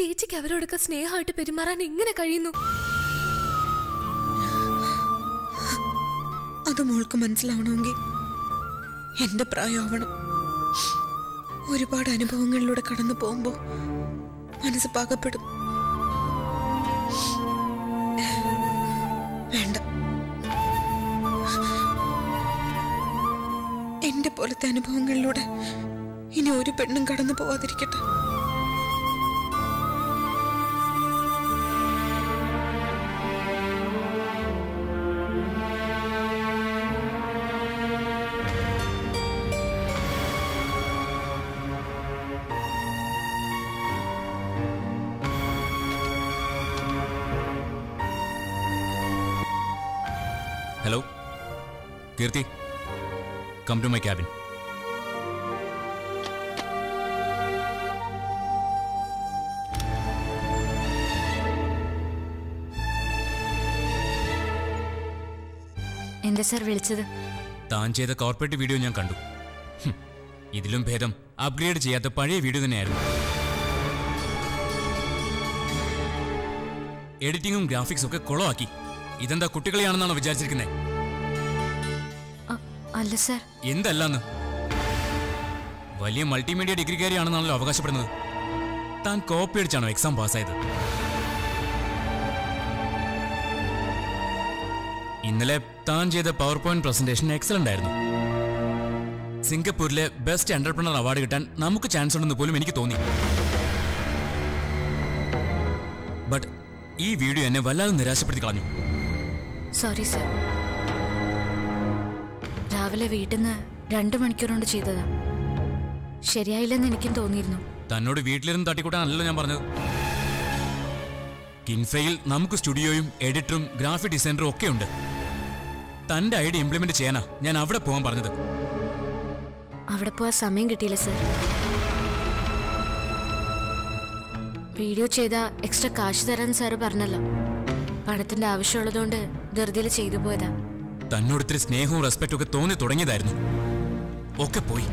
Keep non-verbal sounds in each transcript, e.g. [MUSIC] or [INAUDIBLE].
ചേച്ചിക്ക് അവരോടൊക്കെ സ്നേഹമായിട്ട് പെരുമാറാൻ എങ്ങനെ കഴിയുന്നു? അത് മോൾക്ക് മനസ്സിലാവണമെങ്കിൽ എന്റെ പ്രായമാവണം. ഒരുപാട് അനുഭവങ്ങളിലൂടെ കടന്നു പോകുമ്പോൾ മനസ്സ് പാകപ്പെടും. വേണ്ട. എന്റെ പോലത്തെ അനുഭവങ്ങളിലൂടെ ഇനി ഒരു പെണ്ണും കടന്നു പോവാതിരിക്കട്ടെ. കം to മൈ ക്യാബിൻ എന്താ സാർ വിളിച്ചത്? താൻ ചെയ്ത കോർപ്പറേറ്റ് വീഡിയോ ഞാൻ കണ്ടു. ഇതിലും ഭേദം അപ്ഗ്രേഡ് ചെയ്യാത്ത പഴയ വീഡിയോ തന്നെയായിരുന്നു. എഡിറ്റിങ്ങും ഗ്രാഫിക്സും ഒക്കെ കുളമാക്കി. ഇതെന്താ കുട്ടികളെയാണെന്നാണോ വിചാരിച്ചിരിക്കുന്നത് അല്ല സർ. എന്തല്ലാന്ന്? വലിയ മൾട്ടിമീഡിയ ഡിഗ്രിക്കാരിയാണെന്നാണല്ലോ അവകാശപ്പെടുന്നത്. താൻ കോപ്പി അടിച്ചാണോ എക്സാം പാസ്സായത്? ഇന്നലെ താൻ ചെയ്ത പവർ പോയിന്റ് പ്രസന്റേഷൻ എക്സലന്റ് ആയിരുന്നു. സിംഗപ്പൂരിലെ ബെസ്റ്റ് എന്റർപ്രണർ അവാർഡ് കിട്ടാൻ നമുക്ക് ചാൻസ് ഉണ്ടെന്ന് പോലും എനിക്ക് തോന്നി. ബട്ട് ഈ വീഡിയോ എന്നെ വല്ലാതെ നിരാശപ്പെടുത്തി കളഞ്ഞു. സോറി സാർ രാവിലെ വീട്ടിൽ നിന്ന് രണ്ടു മണിക്കൂർ കൊണ്ട് ചെയ്തതാ. ശരിയായില്ലെന്ന് എനിക്കും തോന്നിയിരുന്നു. തന്നോട് വീട്ടിലിരുന്ന് തട്ടിക്കൂട്ടാനല്ലോ ഞാൻ പറഞ്ഞത്. കിൻഫയിൽ നമുക്ക് സ്റ്റുഡിയോയും എഡിറ്ററും ഗ്രാഫിക് ഡിസൈനറും ഒക്കെ ഉണ്ട്. തന്റെ ഐഡിയ ഇംപ്ലിമെന്റ് ചെയ്യാനാ ഞാൻ അവിടെ പോകാൻ പറഞ്ഞത്. അവിടെ പോവാൻ സമയം കിട്ടിയില്ല സർ. വീഡിയോ ചെയ്ത എക്സ്ട്രാ കാശ് തരാൻ സാറ് പറഞ്ഞല്ലോ. പണത്തിന്റെ ആവശ്യമുള്ളതുകൊണ്ട് ധൃതിയിൽ ചെയ്തു പോയതാ. തന്നോട് ഇത്തിരി സ്നേഹവും റെസ്പെക്റ്റും ഒക്കെ തോന്നി തുടങ്ങിയതായിരുന്നു. ഒക്കെ പോയി.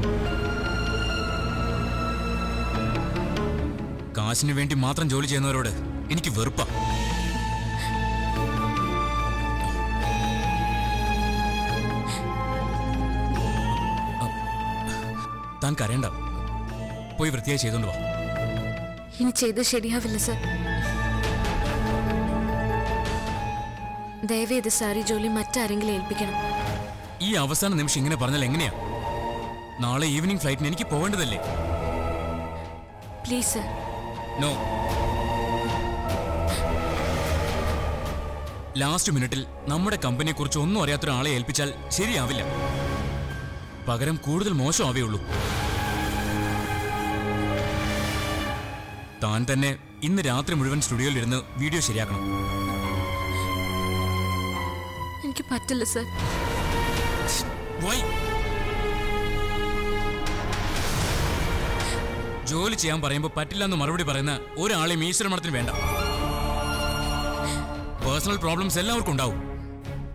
കാശിന് വേണ്ടി മാത്രം ജോലി ചെയ്യുന്നവരോട് എനിക്ക് വെറുപ്പാ. താൻ കരയണ്ട. പോയി വൃത്തിയായി ചെയ്തോണ്ട് വാ. ഇനി ചെയ്ത് ശരിയാവില്ല സർ. ദയവേത് സാർ ഈ ജോലി മറ്റാരെങ്കിലും ഏൽപ്പിക്കണം. ഈ അവസാന നിമിഷം ഇങ്ങനെ പറഞ്ഞാൽ എങ്ങനെയാ? നാളെ ഈവനിങ് ഫ്ലൈറ്റിന് എനിക്ക് പോകേണ്ടതല്ലേ? Please sir. നോ. ലാസ്റ്റ് മിനിറ്റിൽ നമ്മുടെ കമ്പനിയെ കുറിച്ച് ഒന്നും അറിയാത്ത ഒരാളെ ഏൽപ്പിച്ചാൽ ശരിയാവില്ല. പകരം കൂടുതൽ മോശമാവേയുള്ളൂ. താൻ തന്നെ ഇന്ന് രാത്രി മുഴുവൻ സ്റ്റുഡിയോയിൽ ഇരുന്ന് വീഡിയോ ശരിയാക്കണം. എനിക്ക് പറ്റില്ല സർ. ജോലി ചെയ്യാൻ പറയുമ്പോൾ പറ്റില്ല എന്ന് മറുപടി പറയുന്ന ഒരാളെയും ഈശ്വരമണത്തിന് വേണ്ട. പേഴ്സണൽ പ്രോബ്ലംസ് എല്ലാവർക്കും ഉണ്ടാവും.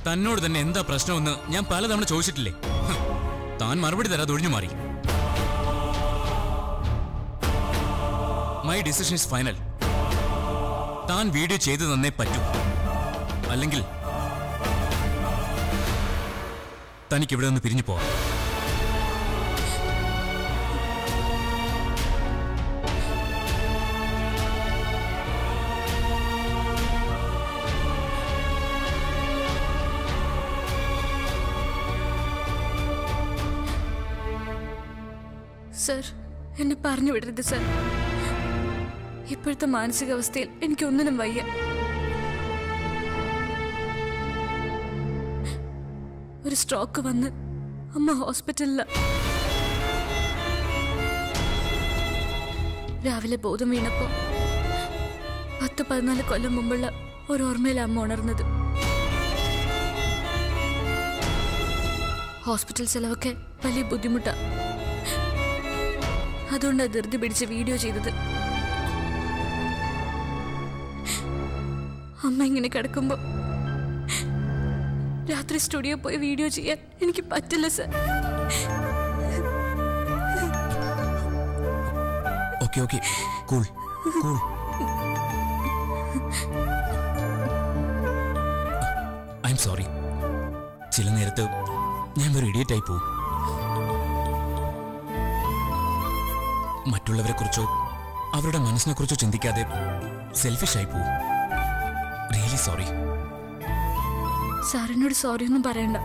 തന്നോട് തന്നെ എന്താ പ്രശ്നമെന്ന് ഞാൻ പലതവണ ചോദിച്ചിട്ടില്ലേ? താൻ മറുപടി തരാതെ ഒഴിഞ്ഞു മാറി. മൈ ഡിസിഷൻ ഇസ് ഫൈനൽ താൻ വീഡിയോ ചെയ്തു തന്നേ പറ്റൂ. അല്ലെങ്കിൽ തനിക്ക് ഇവിടെ നിന്ന് പിരിഞ്ഞു പോവാം. സർ എന്നെ പറഞ്ഞു വിടരുത് സർ. ഇപ്പോഴത്തെ മാനസികാവസ്ഥയിൽ എനിക്കൊന്നിനും വയ്യ. ഒരു സ്ട്രോക്ക് വന്ന് അമ്മ ഹോസ്പിറ്റലിൽ രാവിലെ ബോധം വീണപ്പോ പത്ത് പതിനാല് കൊല്ലം മുമ്പുള്ള ഒരു ഓർമ്മയില അമ്മ ഉണർന്നത്. ഹോസ്പിറ്റൽ ചെലവൊക്കെ വലിയ ബുദ്ധിമുട്ടാ. അതുകൊണ്ട് ധൃതി പിടിച്ച് വീഡിയോ ചെയ്തത്. അമ്മ ഇങ്ങനെ കിടക്കുമ്പോ രാത്രി സ്റ്റുഡിയോ പോയി വീഡിയോ ചെയ്യാൻ എനിക്ക് പറ്റില്ല sir. Okay okay. Cool cool. I'm sorry ചില നേരത്ത് ഞാൻ ഒരു ഇഡിയറ്റ് ആയി പോകും മറ്റുള്ളവരെ കുറിച്ചോ അവരുടെ മനസ്സിനെ കുറിച്ചോ ചിന്തിക്കാതെ സെൽഫിഷ് ആയി പോകും റിയലി സോറി സാറിനോട് സോറി ഒന്നും പറയണ്ട.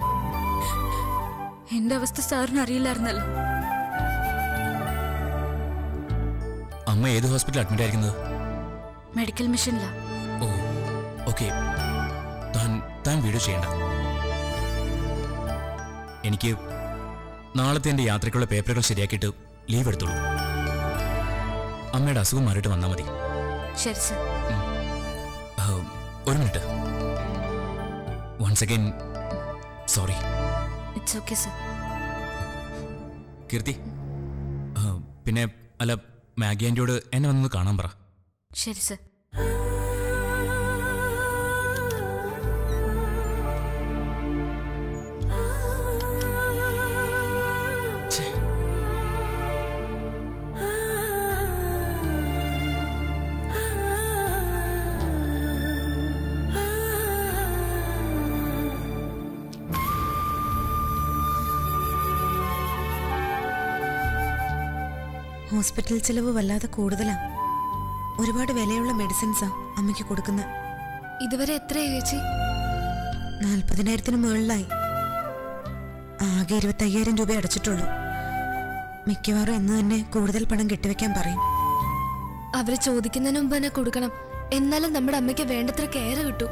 എന്റെ അവസ്ഥ സാറിന് അറിയില്ലായിരുന്നല്ലോ. അമ്മ ഏത് ഹോസ്പിറ്റലിൽ അഡ്മിറ്റ് ആയിരിക്കുന്നത്? മെഡിക്കൽ മിഷനിലാ ഓ ഓക്കെ താൻ താൻ വീഡിയോ ചെയ്യണ്ട. എനിക്ക് നാളത്തെ എന്റെ യാത്രയ്ക്കുള്ള പേപ്പറുകൾ ശരിയാക്കിയിട്ട് ലീവ് എടുത്തോളൂ. അമ്മയുടെ അസുഖം മാറിയിട്ട് വന്നാൽ മതി. ശരി സർ ഒരു minute once again sorry it's okay sir Keerthi പിന്നെ അല്ല മാഗി ആന്റിയോട് എന്നെ വന്നൊന്ന് കാണാൻ പറ. ശരി സർ ഹോസ്പിറ്റൽ ചിലവ് വല്ലാതെ കൂടുതലാ. ഒരുപാട് വിലയുള്ള മെഡിസിൻസാ അമ്മയ്ക്ക് കൊടുക്കുന്ന. ഇതുവരെ എത്രയാ ചേച്ചി? നാൽപ്പതിനായിരത്തിന് മുകളിലായി. ആകെ ഇരുപത്തയ്യായിരം രൂപ അടച്ചിട്ടുള്ളൂ. മിക്കവാറും എന്ന് തന്നെ കൂടുതൽ പണം കെട്ടിവെക്കാൻ പറയും. അവർ ചോദിക്കുന്നതിന് മുമ്പ് തന്നെ കൊടുക്കണം. എന്നാലും നമ്മുടെ അമ്മയ്ക്ക് വേണ്ടത്ര കെയർ കിട്ടൂ.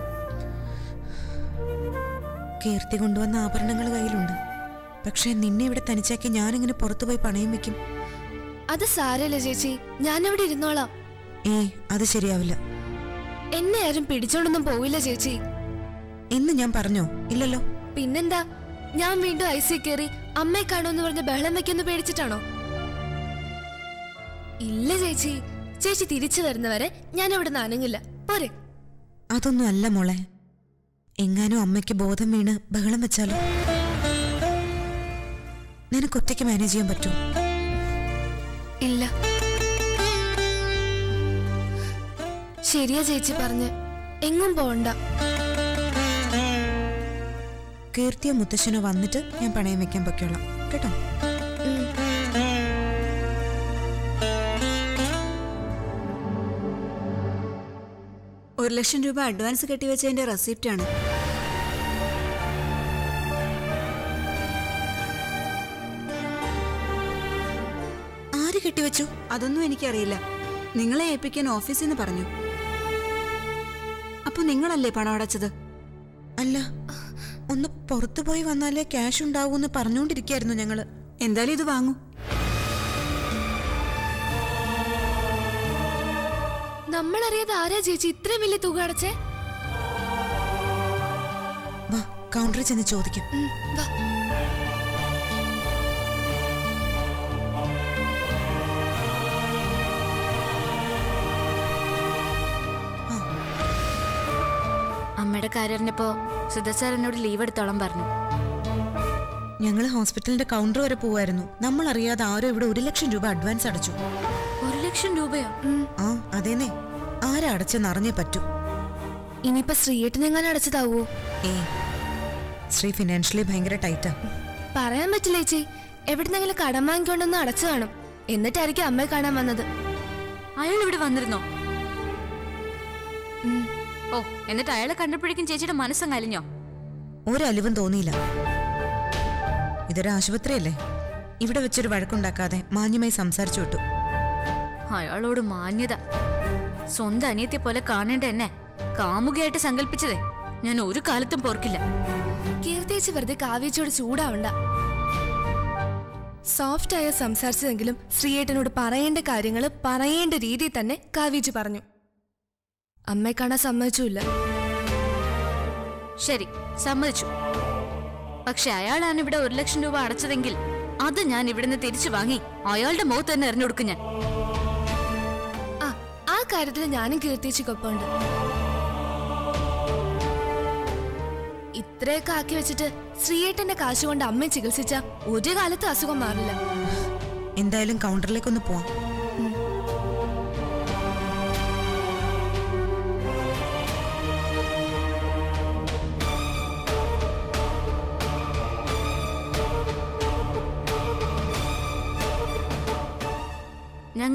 കീർത്തി കൊണ്ടുവന്ന ആഭരണങ്ങൾ കയ്യിലുണ്ട്. പക്ഷെ നിന്നെ ഇവിടെ തനിച്ചാക്കി ഞാനിങ്ങനെ പുറത്തുപോയി പണയം വെക്കും. അത് സാരല്ല ചേച്ചി. ഞാൻ അവിടെ ഇരുന്നോളാം. ഏ അത് ശരിയാവില്ല. എന്നെ ആരും പിടിച്ചോണ്ടൊന്നും പോവില്ല ചേച്ചി. എന്ന് ഞാൻ പറഞ്ഞോ? ഇല്ലല്ലോ. പിന്നെന്താ? ഞാൻ വീണ്ടും ഐ സി കയറി അമ്മയെ കാണുമെന്ന് പറഞ്ഞ് ബഹളം വെക്കൊന്ന് പേടിച്ചിട്ടാണോ? ഇല്ല ചേച്ചി. ചേച്ചി തിരിച്ചു വരുന്നവരെ ഞാൻ അവിടെ നനങ്ങില്ല പോരെ. അതൊന്നും അല്ല മോളെ. എങ്ങാനും അമ്മയ്ക്ക് ബോധം വീണ് ബഹളം വെച്ചാലോ? നിനക്ക് ഒറ്റയ്ക്ക് മാനേജ് ചെയ്യാൻ പറ്റുമോ? ശരിയാ ചേച്ചി പറഞ്ഞ്. എങ്ങും പോണ്ട. കീർത്തിയ മുത്തശ്ശനോ വന്നിട്ട് ഞാൻ പണയം വെക്കാൻ പൊക്കോളാം കേട്ടോ? ഒരു ലക്ഷം രൂപ അഡ്വാൻസ് കെട്ടിവെച്ചതിന്റെ റെസിപ്റ്റ് ആണ്. ആര് കെട്ടിവെച്ചു അതൊന്നും എനിക്കറിയില്ല. നിങ്ങളെ ഏൽപ്പിക്കാൻ ഓഫീസിൽ നിന്ന് പറഞ്ഞു. അപ്പൊ നിങ്ങളല്ലേ പണം അടച്ചത്? അല്ല ഒന്ന് പുറത്തു പോയി വന്നാലേ ക്യാഷ് ഉണ്ടാവൂന്ന് പറഞ്ഞുകൊണ്ടിരിക്കായിരുന്നു ഞങ്ങൾ. എന്തായാലും ഇത് വാങ്ങൂ. നമ്മളറിയാതെ ആരാ ചേച്ചി ഇത്രയും വലിയ തുക അടച്ചേ? വാ കൗണ്ടറിൽ ചെന്ന് ചോദിക്കും. വാ. അമ്മയുടെ കാര്യം അറിഞ്ഞപ്പോ സുധ സാർ എന്നോട് ലീവ് എടുത്തോളം പറഞ്ഞു. ഞങ്ങൾ ഹോസ്പിറ്റലിന്റെ കൗണ്ടർ വരെ പോവായിരുന്നു. നമ്മൾ അറിയാതെ ആരോ ഇവിടെ ഒരു ലക്ഷം രൂപ അഡ്വാൻസ് അടച്ചു. ഒരു ലക്ഷം രൂപയോ? ആ അതേനെ ആരാ അടച്ചെന്ന് അറിഞ്ഞേ പറ്റൂ. ഇനിയിപ്പോ ശ്രീയേട്ടനെങ്ങാനും അടച്ചതാവോ? ഏ ശ്രീ ഫിനാൻഷ്യലി ഭയങ്കര ടൈറ്റാ പറയാൻ പറ്റില്ല ചേച്ചി. എവിടുന്നെങ്കിലും കടം വാങ്ങിക്കൊണ്ടൊന്ന് അടച്ചു കാണും. എന്നിട്ടായിരിക്കും അമ്മയെ കാണാൻ വന്നത്. അയാൾ ഇവിടെ വന്നിരുന്നോ? ഉം. ഓ എന്നിട്ട് അയാളെ കണ്ടപ്പോഴേക്കും ചേച്ചിയുടെ മനസ്സും കലിഞ്ഞോ ഒരലിവും തോന്നിയില്ല. ഇതൊരു ആശുപത്രിയല്ലേ ഇവിടെ വെച്ചൊരു വഴക്കുണ്ടാക്കാതെ മാന്യമായി സംസാരിച്ചു വിട്ടു. അയാളോട് മാന്യത. സ്വന്തം അനിയത്തെ പോലെ കാണേണ്ട എന്നെ കാമുകയായിട്ട് സങ്കല്പിച്ചതേ. ഞാൻ ഒരു കാലത്തും പോർക്കില്ല. കീർത്തിച്ച് വെറുതെ കാവ്യച്ചോട് ചൂടാവണ്ട. സോഫ്റ്റായ ആയ സംസാരിച്ചതെങ്കിലും ശ്രീയേട്ടനോട് പറയേണ്ട കാര്യങ്ങൾ പറയേണ്ട രീതിയിൽ തന്നെ കാവ്യച്ചി പറഞ്ഞു. അമ്മയെ കാണാൻ സമ്മതിച്ചില്ല. ശരി സമ്മതിച്ചു. പക്ഷെ അയാളാണ് ഇവിടെ ഒരു ലക്ഷം രൂപ അടച്ചതെങ്കിൽ അത് ഞാൻ ഇവിടുന്ന് തിരിച്ചു വാങ്ങി അയാളുടെ മുഖത്ത് തന്നെ എറിഞ്ഞു കൊടുക്കും ഞാൻ. ആ ആ കാര്യത്തിൽ ഞാനും കീർത്തിച്ചിക്കൊപ്പമുണ്ട് ഇത്രയൊക്കെ ആക്കി വെച്ചിട്ട് ശ്രീയേട്ടന്റെ കാശ് കൊണ്ട് അമ്മയെ ചികിത്സിച്ച ഒരു കാലത്ത് അസുഖം മാറില്ല. എന്തായാലും കൗണ്ടറിലേക്കൊന്ന് പോവാം.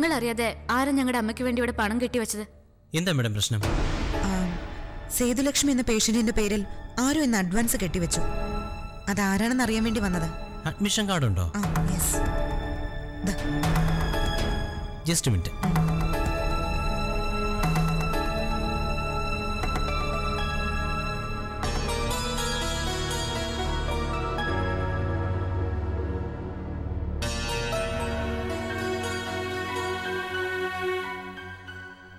ഞങ്ങൾ അറിയാതെ ആരാ ഞങ്ങളുടെ അമ്മയ്ക്ക് വേണ്ടി ഇവിടെ പണം കെട്ടി കെട്ടിവെച്ചത് എന്താ മേഡം പ്രശ്നം? സേതുലക്ഷ്മി എന്ന പേഷ്യന്റിന്റെ പേരിൽ ആരോ ഇന്ന് അഡ്വാൻസ് കെട്ടിവെച്ചു. അതാരാണെന്ന് അറിയാൻ വേണ്ടി വന്നത്. അഡ്മിഷൻ കാർഡ് ഉണ്ടോ ആ യെസ് ദാ, ജസ്റ്റ് മിനിറ്റ്.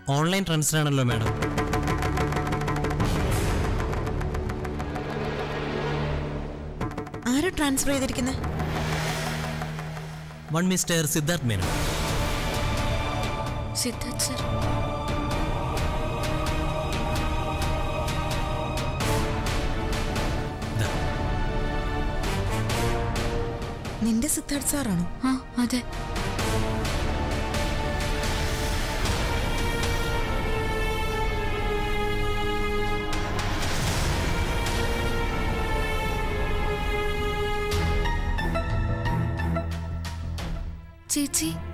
ഓൺലൈൻ ട്രാൻസ്ഫർ ആണല്ലോ മാഡം. ആരോ ട്രാൻസ്ഫർ ചെയ്തിരിക്കുന്നത് one mister Siddharth Menon Siddharth sir. നിന്റെ സിദ്ധാർത്ഥ് സാറാണോ? ആ അതെ. ചേച്ചി സിദ്ധാർത്ഥ്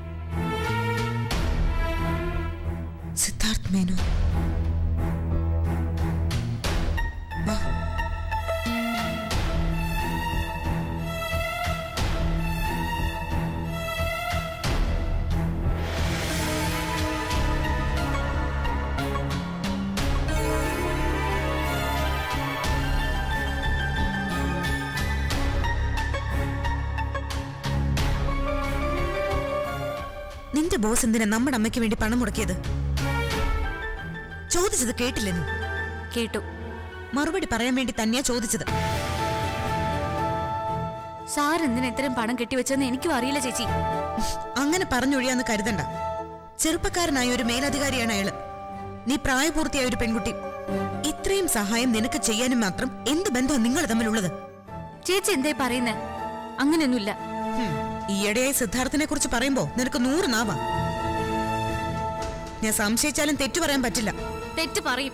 നിന്റെ ബോസ് എന്തിനാ നമ്മുടെ അമ്മയ്ക്ക് വേണ്ടി പണം മുടക്കിയത്? ചോദിച്ചത് കേട്ടില്ല നീ? കേട്ടു. മറുപടി പറയാൻ വേണ്ടി തന്നെയാ ചോദിച്ചത്. സാർ എന്തിനാ ഇത്രയും പണം കെട്ടിവെച്ചെന്ന് എനിക്കും അറിയില്ല ചേച്ചി. അങ്ങനെ പറഞ്ഞൊഴിയാന്ന് കരുതണ്ട. ചെറുപ്പക്കാരനായ ഒരു മേലധികാരിയാണ് അയാൾ. നീ പ്രായപൂർത്തിയായ ഒരു പെൺകുട്ടി. ഇത്രയും സഹായം നിനക്ക് ചെയ്യാനും മാത്രം എന്ത് ബന്ധം നിങ്ങൾ തമ്മിലുള്ളത്? ചേച്ചി എന്തേ പറയുന്നേ? അങ്ങനെയൊന്നുമില്ല. ഈയിടെയായി സിദ്ധാർത്ഥിനെ കുറിച്ച് പറയുമ്പോ നിനക്ക് നൂറ് നാവാ. ഞാൻ സംശയിച്ചാലും തെറ്റു പറയാൻ പറ്റില്ല. തെറ്റ് പറയും.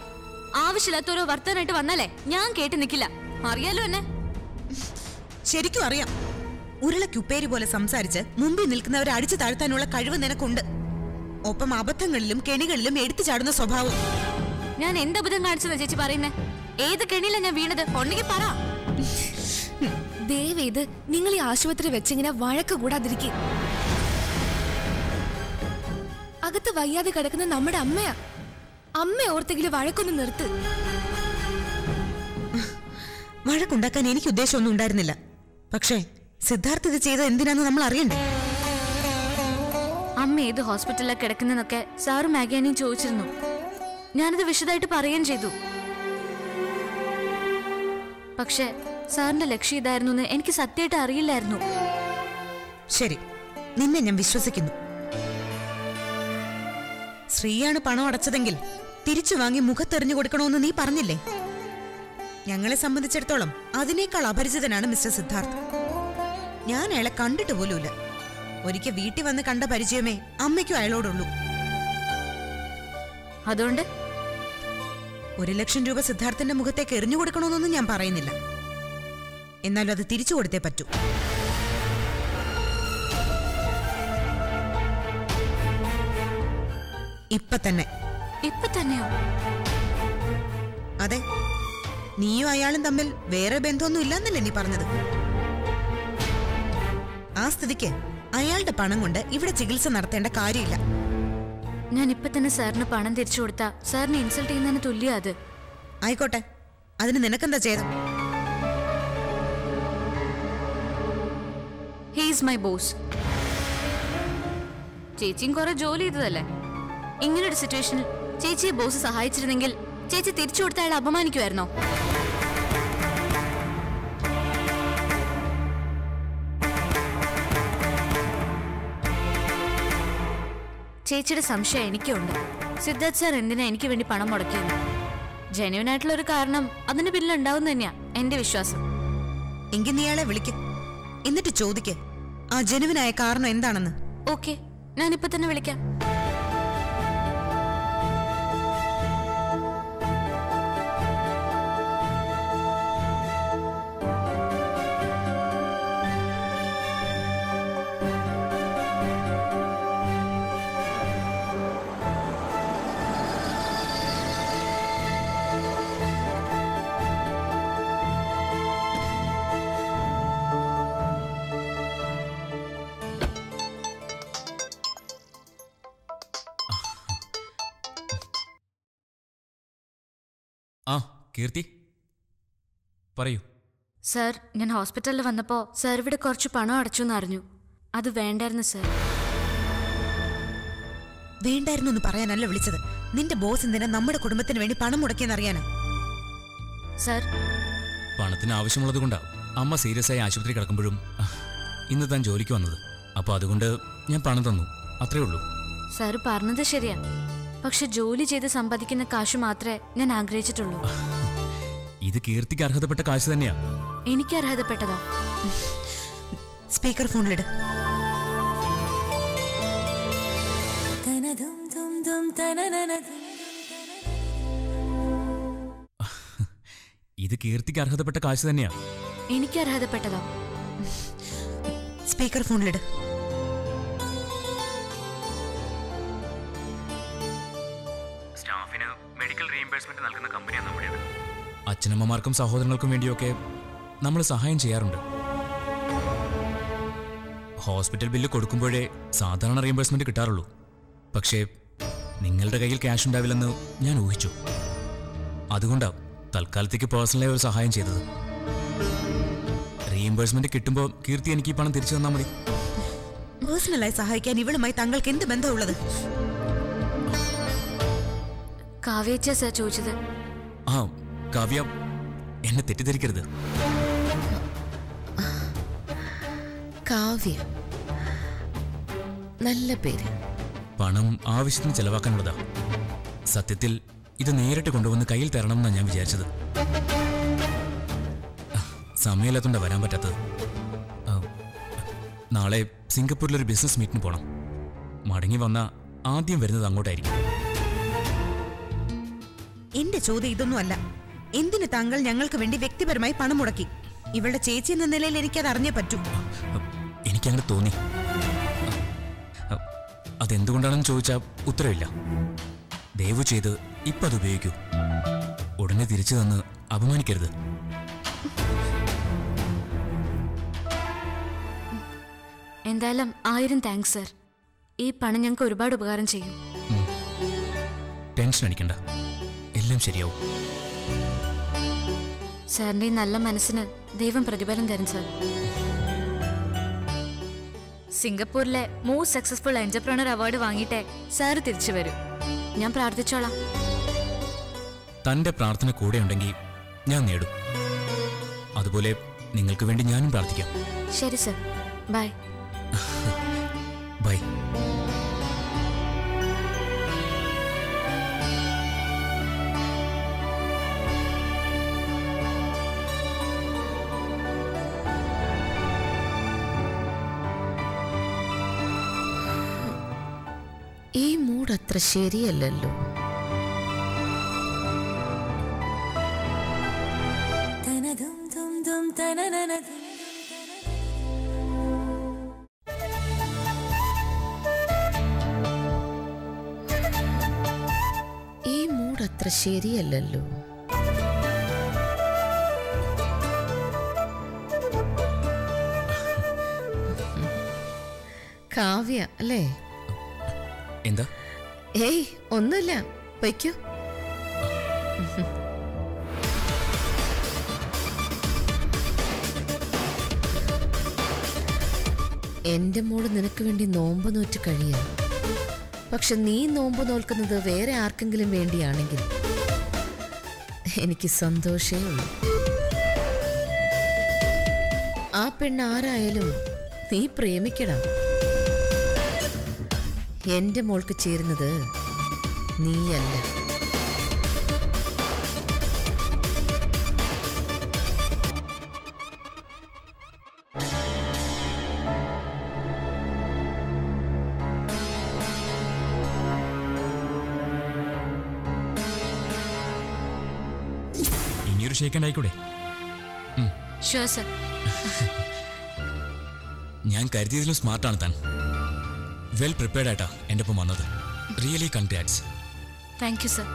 ആവശ്യമില്ലാത്തോരോ വർത്തനായിട്ട് വന്നാലേ ഞാൻ കേട്ട് നിക്കില്ല. അറിയാലോ എന്നെ? ശരിക്കും അറിയാം. ഉരുളക്കുപ്പേരി പോലെ സംസാരിച്ച് മുമ്പിൽ നിൽക്കുന്നവരെ അടിച്ചു താഴ്ത്താനുള്ള കഴിവ് നിനക്കുണ്ട്. ഒപ്പം അബദ്ധങ്ങളിലും കെണികളിലും എടുത്തു ചാടുന്ന സ്വഭാവം. ഞാൻ എന്ത് അബദ്ധം കാണിച്ചതാ ചേച്ചി പറയുന്നേ? ഏത് കെണിയിലാണ് ഞാൻ വീണത്? ഉണ്ടെങ്കിൽ പറ. ദയവേത് നിങ്ങൾ ഈ ആശുപത്രി വെച്ചിങ്ങനെ വഴക്ക് കൂടാതിരിക്കെ. അകത്ത് വയ്യാതെ കിടക്കുന്ന നമ്മുടെ അമ്മയാ. അമ്മ ഓർത്തെങ്കിലും വഴക്കൊന്നും നിർത്ത്. വഴക്കുണ്ടാക്കാൻ എനിക്ക് ഉദ്ദേശമൊന്നും ഉണ്ടായിരുന്നില്ല. പക്ഷേ സിദ്ധാർത്ഥ് ഇത് ചെയ്ത എന്തിനാന്ന് നമ്മൾ അറിയണ്ടേ? അമ്മ ഏത് ഹോസ്പിറ്റലിലാണ് കിടക്കുന്നതെന്നൊക്കെ സാറും മാഗിയാനിയും ചോദിച്ചിരുന്നു. ഞാനത് വിശദമായിട്ട് പറയുകയും ചെയ്തു. പക്ഷെ സാറിന്റെ ലക്ഷ്യം ഇതായിരുന്നു എന്ന് എനിക്ക് സത്യമായിട്ട് അറിയില്ലായിരുന്നു. ശരി നിന്നെ ഞാൻ വിശ്വസിക്കുന്നു. ശ്രീയാണ് പണം അടച്ചതെങ്കിൽ തിരിച്ചു വാങ്ങി മുഖത്തെറിഞ്ഞു കൊടുക്കണമെന്ന് നീ പറഞ്ഞില്ലേ? ഞങ്ങളെ സംബന്ധിച്ചിടത്തോളം അതിനേക്കാൾ അപരിചിതനാണ് മിസ്റ്റർ സിദ്ധാർത്ഥ്. ഞാൻ അയാളെ കണ്ടിട്ട് പോലുമില്ല. ഒരിക്കൽ വീട്ടിൽ വന്ന് കണ്ട പരിചയമേ അമ്മയ്ക്കും അയാളോടുള്ളൂ. അതുകൊണ്ട്? ഒരു ലക്ഷം രൂപ സിദ്ധാർത്ഥന്റെ മുഖത്തേക്ക് എറിഞ്ഞു കൊടുക്കണമെന്നൊന്നും ഞാൻ പറയുന്നില്ല. എന്നാലും അത് തിരിച്ചു കൊടുത്തേ പറ്റൂ. ഇപ്പൊ തന്നെ. ഇപ്പൊ തന്നെയോ? അതെ. നീയും അയാളും തമ്മിൽ വേറെ ബന്ധമൊന്നും ഇല്ലെന്നല്ലേ നീ പറഞ്ഞത്? ആ സ്ഥിതിക്ക് അയാളുടെ പണം കൊണ്ട് ഇവിടെ ചികിത്സ നടത്തേണ്ട കാര്യമില്ല. ഞാൻ ഇപ്പൊ തന്നെ സാറിന് പണം തിരിച്ചു കൊടുത്താ സാറിന് ഇൻസൾട്ട് ചെയ്യുന്നതിന് തുല്യ അത്. ആയിക്കോട്ടെ. അതിന് നിനക്കെന്താ ചെയ്തത് ഹീസ് മൈ ബോസ് ചേച്ചിയും കുറെ ജോലി ചെയ്തതല്ലേ? ഇങ്ങനൊരു സിറ്റുവേഷനിൽ ചേച്ചിയെ ബോസ് സഹായിച്ചിരുന്നെങ്കിൽ ചേച്ചി തിരിച്ചു കൊടുത്ത അയാൾ അപമാനിക്കുമായിരുന്നോ? ചേച്ചിയുടെ സംശയം എനിക്കുണ്ട്. സിദ്ധാർത്ഥ് സാർ എന്തിനാ എനിക്ക് വേണ്ടി പണം മുടക്കിയത് ജെന്യൂൻ ആയിട്ടുള്ള ഒരു കാരണം അതിന് പിന്നിലുണ്ടാവും തന്നെയാ എന്റെ വിശ്വാസം. എങ്കിൽ നീ ആളെ വിളിക്ക്. എന്നിട്ട് ചോദിക്ക്. ആ ജനുവിനായ കാരണം എന്താണെന്ന്. ഓക്കെ. ഞാനിപ്പോ തന്നെ വിളിക്കാം. ആ കീർത്തി. പറയൂ. സർ ഞാൻ ഹോസ്പിറ്റലിൽ വന്നപ്പോൾ സർ ഇവിടെ കുറച്ച് പണം അടച്ചു എന്നറിഞ്ഞു അത് വേണ്ടായിരുന്നു സർ. വേണ്ടായിരുന്നു എന്ന് പറയാനല്ല വിളിച്ചത്. നിന്റെ ബോസ് എന്തിനാ നമ്മുടെ കുടുംബത്തിന് വേണ്ടി പണം മുടക്കിയെന്നറിയാനാ സർ. പണത്തിന് ആവശ്യമുള്ളത് കൊണ്ടാ. അമ്മ സീരിയസ് ആയി ആശുപത്രി കിടക്കുമ്പോഴും ഇന്ന് താൻ ജോലിക്ക് വന്നത്. അപ്പൊ അതുകൊണ്ട് ഞാൻ പണം തന്നു. അത്രേ ഉള്ളൂ. സർ പറഞ്ഞത് ശരിയാ. പക്ഷെ ജോലി ചെയ്ത് സമ്പാദിക്കുന്ന കാശ് മാത്രമേ ഞാൻ ആഗ്രഹിച്ചിട്ടുള്ളൂ. ഇത് കീർത്തിക്ക് അർഹതപ്പെട്ട കാശ് തന്നെയാ. എനിക്ക് അർഹതപ്പെട്ടതാ. സ്പീക്കർ ഫോണിലിട് ഇത് കീർത്തിക്ക് അർഹതപ്പെട്ട കാശ് തന്നെയാ. എനിക്ക് അർഹതപ്പെട്ടതാ. സ്പീക്കർ ഫോണിലിട് അച്ഛനമ്മമാർക്കും സഹോദരങ്ങൾക്കും വേണ്ടിയൊക്കെ നമ്മൾ സഹായം ചെയ്യാറുണ്ട്. ഹോസ്പിറ്റൽ ബില്ല് കൊടുക്കുമ്പോഴേ സാധാരണ റീഇംബേഴ്സ്മെന്റ് കിട്ടാറുള്ളൂ. പക്ഷേ നിങ്ങളുടെ കയ്യിൽ ക്യാഷ് ഉണ്ടാവില്ലെന്ന് ഞാൻ ഊഹിച്ചു. അതുകൊണ്ടാ തൽക്കാലത്തേക്ക് പേഴ്സണലായി ഒരു സഹായം ചെയ്തത്. റീഇംബേഴ്സ്മെന്റ് കിട്ടുമ്പോൾ കീർത്തി എനിക്ക് ഈ പണം തിരിച്ചു തന്നാൽ മതി. പേഴ്സണലായി സഹായിക്കാൻ ഇവളുമായി താങ്കൾക്ക് എന്ത് ബന്ധമുള്ളത്? കാവേച്ച സാർ ചോദിച്ചത്. ആ കാവ്യ എന്നെ തെറ്റിദ്ധരിക്കരുത്. കാവ്യ. നല്ല പേര്. പണം ആവശ്യത്തിന് ചെലവാക്കാനുള്ളതാ. സത്യത്തിൽ ഇത് നേരിട്ട് കൊണ്ടുവന്ന് കയ്യിൽ തരണമെന്നാണ് ഞാൻ വിചാരിച്ചത്. സമയമില്ലാത്തോണ്ടാ വരാൻ പറ്റാത്തത്. നാളെ സിംഗപ്പൂരിലൊരു ബിസിനസ് മീറ്റിന് പോണം. മടങ്ങി വന്ന ആദ്യം വരുന്നത് അങ്ങോട്ടായിരിക്കും. എന്റെ ചോദ്യം ഇതൊന്നും അല്ല. എന്തിന് താങ്കൾ ഞങ്ങൾക്ക് വേണ്ടി വ്യക്തിപരമായി പണം മുടക്കി? ഇവളുടെ ചേച്ചി എന്ന നിലയിൽ എനിക്കത് അറിഞ്ഞേ പറ്റൂ. എനിക്കങ്ങനെ തോന്നി. അതെന്തുകൊണ്ടാണെന്ന് ചോദിച്ചാൽ ഉത്തരവില്ല. ദയവ് ചെയ്ത് ഇപ്പം അത് ഉപയോഗിക്കൂ. ഉടനെ തിരിച്ചു തന്ന് അപമാനിക്കരുത്. എന്തായാലും ആയിരം താങ്ക്സ് സർ. ഈ പണം ഞങ്ങൾക്ക് ഒരുപാട് ഉപകാരം ചെയ്യും. ടെൻഷൻ അടിക്കണ്ട. എല്ലാം ശരിയാവും. സാറിന്റെ നല്ല മനസ്സിന് ദൈവം പ്രതിഫലം തരും സാർ. സിംഗപ്പൂരിലെ മോസ്റ്റ് സക്സസ്ഫുൾ എന്റർപ്രണർ അവാർഡ് വാങ്ങിയിട്ടേ സാറ് തിരിച്ചു വരും. ഞാൻ പ്രാർത്ഥിച്ചോളാം. തന്റെ പ്രാർത്ഥന കൂടെ ഉണ്ടെങ്കിൽ ഞാൻ നേടും. അതുപോലെ നിങ്ങൾക്ക് വേണ്ടി ഞാനും പ്രാർത്ഥിക്കാം. ശരി സർ. Bye bye. [LAUGHS] അത്ര ശരിയല്ലല്ലോ. ഈ മൂഡ് അത്ര ശരിയല്ലല്ലോ. കാവ്യ അല്ലേ? എന്താ? ഏയ് ഒന്നുമില്ല. വയ്ക്കൂ. എന്റെ മോൾ നിനക്ക് വേണ്ടി നോമ്പ് നോറ്റ് കഴിയാ. പക്ഷെ നീ നോമ്പ് നോൽക്കുന്നത് വേറെ ആർക്കെങ്കിലും വേണ്ടിയാണെങ്കിൽ എനിക്ക് സന്തോഷേ ഉള്ളൂ. ആ പെണ്ണ് ആരായാലും നീ പ്രേമിക്കണം. എന്റെ മോൾക്ക് ചേരുന്നത് നീയല്ല. ഇനിയൊരു [LAUGHS] ഞാൻ കരുതിയതിലും സ്മാർട്ടാണ് താൻ. വെൽ പ്രിപ്പയർഡ് ആയിട്ടാ എന്റെ ഒപ്പം വന്നത്. Really congrats thank you sir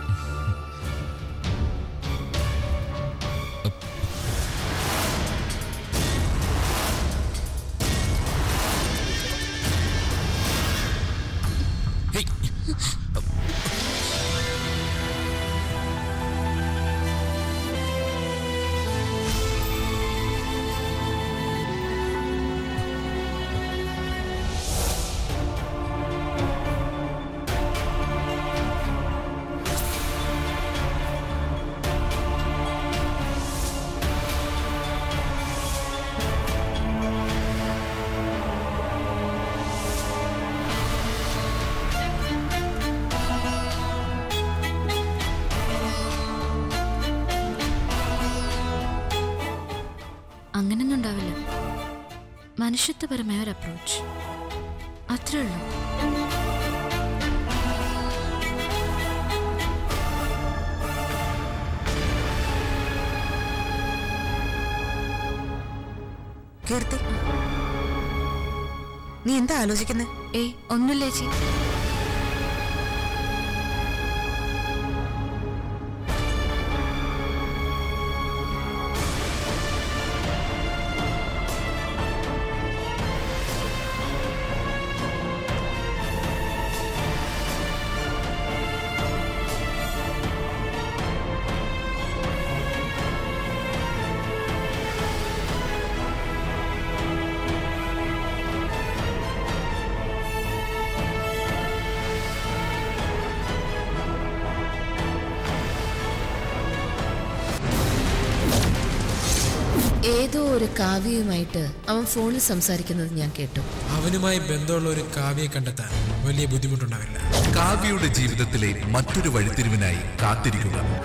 മനുഷ്യത്വപരമായ ഒരു അപ്രോച്ച് അത്രേ ഉള്ളൂ. കീർത്തി നീ എന്താ ആലോചിക്കുന്നത് ഏയ് ഒന്നുമില്ല ചേച്ചി. ഏതോ ഒരു കാവ്യയുമായിട്ട് അവൻ ഫോണിൽ സംസാരിക്കുന്നത് ഞാൻ കേട്ടു. അവനുമായി ബന്ധമുള്ള ഒരു കാവ്യയെ കണ്ടെത്താൻ വലിയ ബുദ്ധിമുട്ടുണ്ടാവില്ല. കാവ്യയുടെ ജീവിതത്തിലെ മറ്റൊരു വഴിത്തിരിവിനായി കാത്തിരിക്കുക.